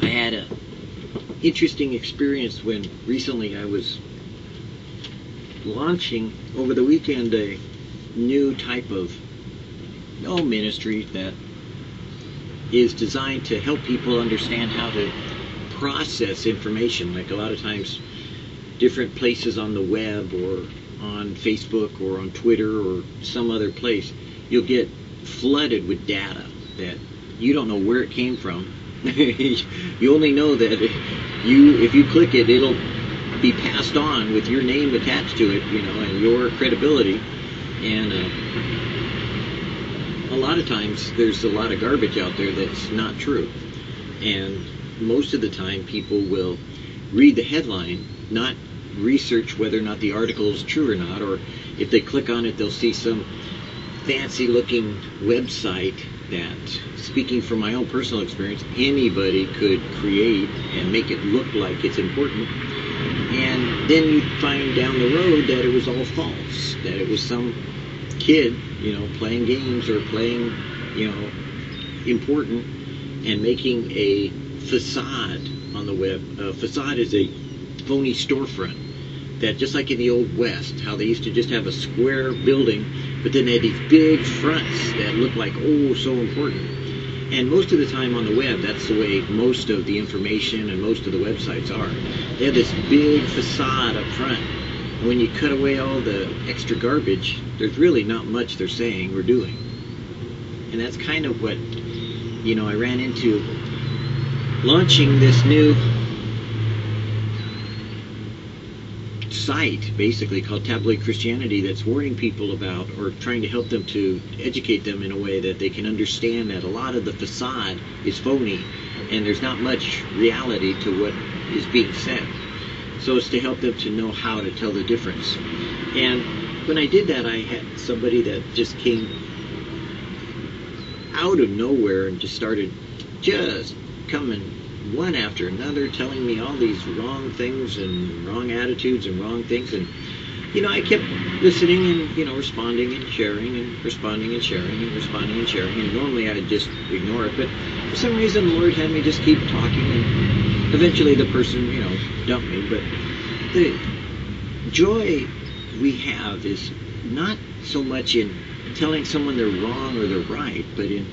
I had a interesting experience when recently I was launching over the weekend a new type of no ministry that is designed to help people understand how to process information. Like a lot of times, different places on the web or on Facebook or on Twitter or some other place, you'll get flooded with data that you don't know where it came from. you only know that you, if you click it, it'll be passed on with your name attached to it, you know, and your credibility. And uh, a lot of times, there's a lot of garbage out there that's not true. And most of the time, people will read the headline, not research whether or not the article is true or not, or if they click on it, they'll see some fancy looking website that, speaking from my own personal experience, anybody could create and make it look like it's important. And then you find down the road that it was all false, that it was some kid, you know, playing games or playing, you know, important and making a facade on the web. A facade is a phony storefront that just like in the old west how they used to just have a square building but then they had these big fronts that looked like oh so important. And most of the time on the web that's the way most of the information and most of the websites are. They have this big facade up front. And when you cut away all the extra garbage there's really not much they're saying or doing. And that's kind of what you know i ran into launching this new site basically called Tabloid Christianity that's warning people about or trying to help them to educate them in a way that they can understand that a lot of the facade is phony and there's not much reality to what is being said. So it's to help them to know how to tell the difference. And when I did that, I had somebody that just came out of nowhere and just started just coming one after another telling me all these wrong things and wrong attitudes and wrong things. And you know I kept listening and you know responding and sharing and responding and sharing and responding and sharing. And normally I'd just ignore it but for some reason the Lord had me just keep talking and eventually the person you know dumped me. But the joy we have is not so much in telling someone they're wrong or they're right but in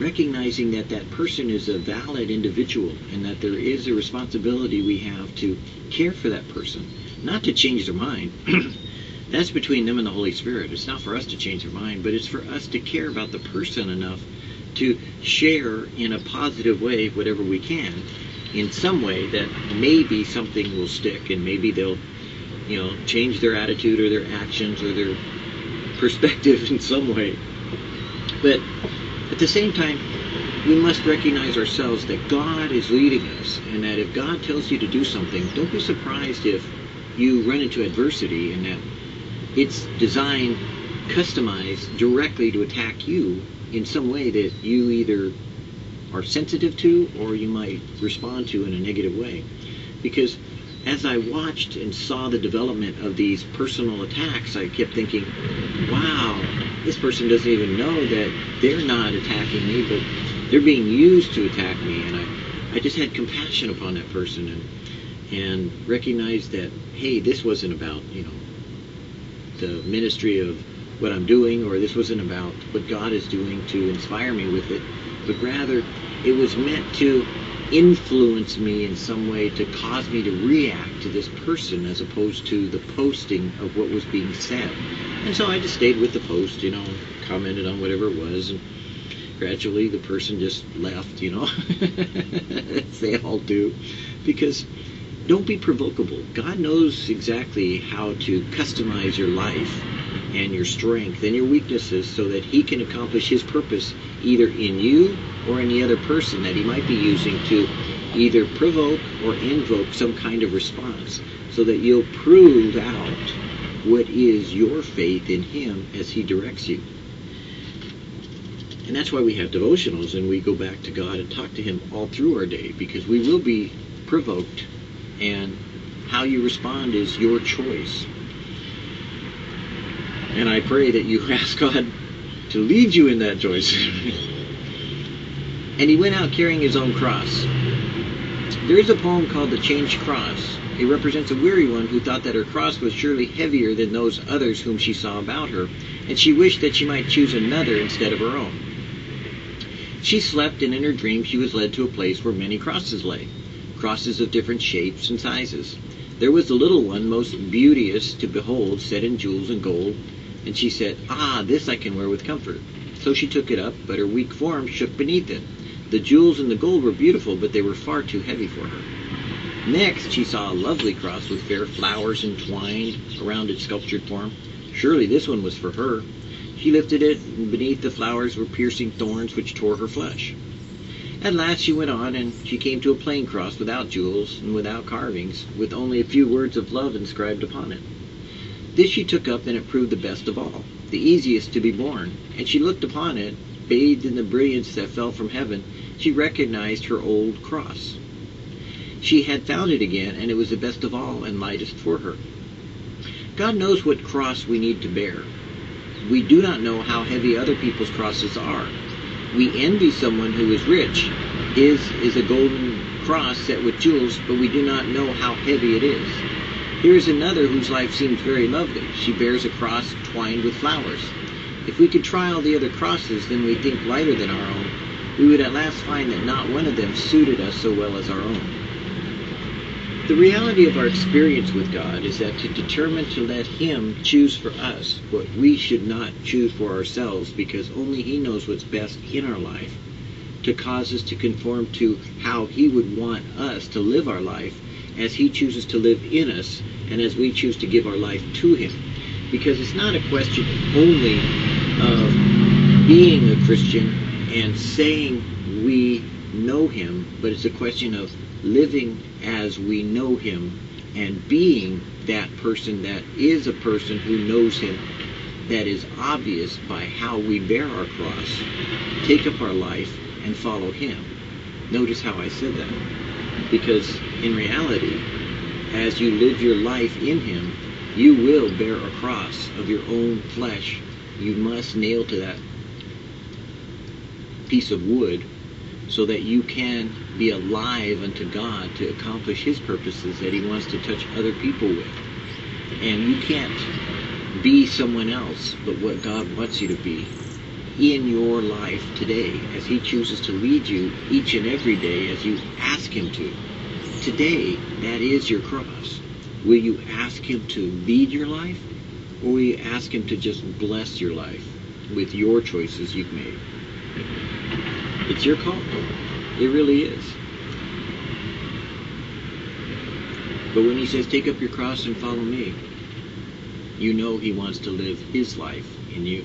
recognizing that that person is a valid individual and that there is a responsibility we have to care for that person, not to change their mind. That's between them and the Holy Spirit. It's not for us to change their mind, but it's for us to care about the person enough to share in a positive way whatever we can in some way that maybe something will stick and maybe they'll you know change their attitude or their actions or their perspective in some way but at the same time, we must recognize ourselves that God is leading us, and that if God tells you to do something, don't be surprised if you run into adversity and that it's designed, customized directly to attack you in some way that you either are sensitive to or you might respond to in a negative way. Because as I watched and saw the development of these personal attacks, I kept thinking, wow, this person doesn't even know that they're not attacking me, but they're being used to attack me. And I, I just had compassion upon that person and, and recognized that, hey, this wasn't about, you know, the ministry of what I'm doing, or this wasn't about what God is doing to inspire me with it, but rather it was meant to influence me in some way to cause me to react to this person as opposed to the posting of what was being said. And so I just stayed with the post, you know, commented on whatever it was, and gradually the person just left, you know, as they all do, because don't be provocable. God knows exactly how to customize your life and your strength and your weaknesses so that he can accomplish his purpose either in you or any other person that he might be using to either provoke or invoke some kind of response so that you'll prove out what is your faith in him as he directs you. And that's why we have devotionals and we go back to God and talk to him all through our day because we will be provoked and how you respond is your choice. And I pray that you ask God to lead you in that choice. and he went out carrying his own cross. There is a poem called The Changed Cross. It represents a weary one who thought that her cross was surely heavier than those others whom she saw about her, and she wished that she might choose another instead of her own. She slept, and in her dream she was led to a place where many crosses lay, crosses of different shapes and sizes. There was the little one most beauteous to behold, set in jewels and gold, and she said, Ah, this I can wear with comfort. So she took it up, but her weak form shook beneath it. The jewels and the gold were beautiful, but they were far too heavy for her. Next, she saw a lovely cross with fair flowers entwined around its sculptured form. Surely this one was for her. She lifted it, and beneath the flowers were piercing thorns which tore her flesh. At last she went on, and she came to a plain cross without jewels and without carvings, with only a few words of love inscribed upon it. This she took up, and it proved the best of all, the easiest to be borne, and she looked upon it, bathed in the brilliance that fell from heaven, she recognized her old cross. She had found it again, and it was the best of all and lightest for her. God knows what cross we need to bear. We do not know how heavy other people's crosses are. We envy someone who is rich. His is a golden cross set with jewels, but we do not know how heavy it is. Here is another whose life seems very lovely. She bears a cross twined with flowers. If we could try all the other crosses, then we think lighter than our own, we would at last find that not one of them suited us so well as our own. The reality of our experience with God is that to determine to let Him choose for us what we should not choose for ourselves because only He knows what's best in our life, to cause us to conform to how He would want us to live our life as He chooses to live in us and as we choose to give our life to Him. Because it's not a question only of being a Christian and saying we know Him, but it's a question of living as we know him and being that person that is a person who knows him that is obvious by how we bear our cross, take up our life, and follow him. Notice how I said that. Because in reality, as you live your life in him, you will bear a cross of your own flesh. You must nail to that piece of wood so that you can be alive unto God to accomplish His purposes that He wants to touch other people with. And you can't be someone else but what God wants you to be in your life today as He chooses to lead you each and every day as you ask Him to. Today, that is your cross. Will you ask Him to lead your life or will you ask Him to just bless your life with your choices you've made? It's your call. It really is. But when he says, take up your cross and follow me, you know he wants to live his life in you.